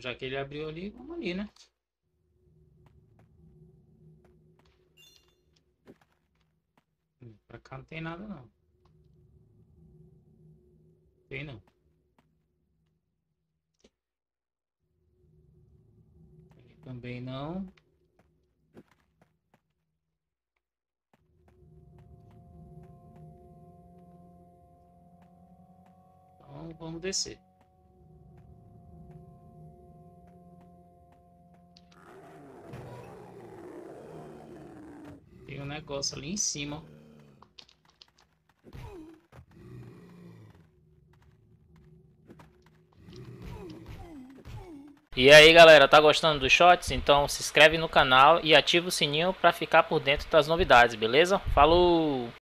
já que ele abriu ali, vamos ali, né? Hum, Pra cá não tem nada não. Tem não. Ali também não. Então vamos descer. Negócio ali em cima. E aí galera, tá gostando dos shots? Então se inscreve no canal e ativa o sininho para ficar por dentro das novidades, beleza? Falou!